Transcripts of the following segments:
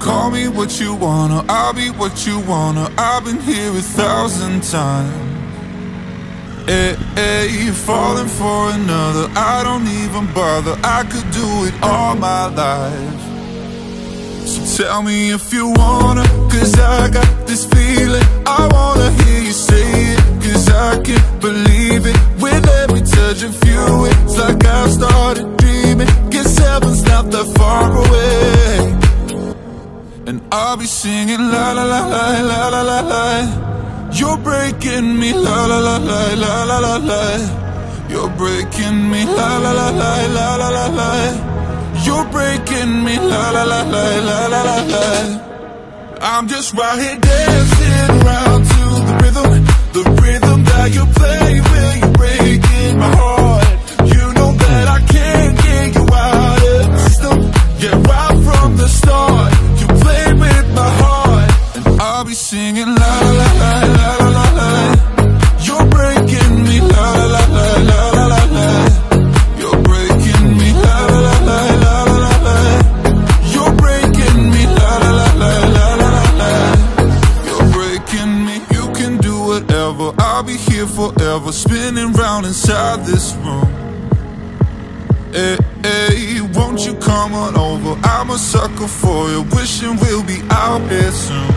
Call me what you wanna, I'll be what you wanna. I've been here a thousand times. Eh, eh, hey, hey, falling for another, I don't even bother. I could do it all my life. So tell me if you wanna, cause I got this feeling. I wanna hear And I'll be singing la la la la la la la la You're breaking me la la la la la la la la You're breaking me la la la la la la la la You're breaking me la la la la la la la la I'm just right here dancing around here forever Spinning round inside this room Hey, hey, won't you come on over? I'm a sucker for you, wishing we'll be out here soon.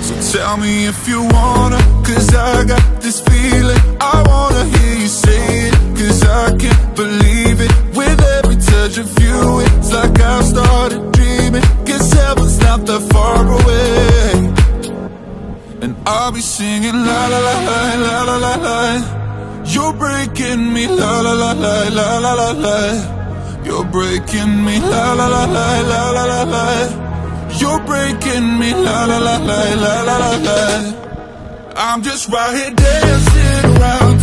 So tell me if you wanna, cause I got this feeling. I wanna hear you say it, cause I can't believe it. With every touch of you, it's like I've started dreaming. Guess heaven's not that far away. I'll be singing la la la la la la la la. You're breaking me la la la la la la la la. You're breaking me la la la la la la la la. You're breaking me la la la la la la la la. I'm just right here dancing around